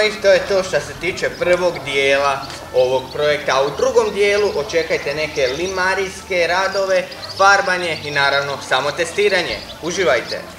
i to je to što se tiče prvog dijela ovog projekta. A u drugom dijelu očekajte neke limarijske radove, farbanje i naravno samo testiranje. Uživajte!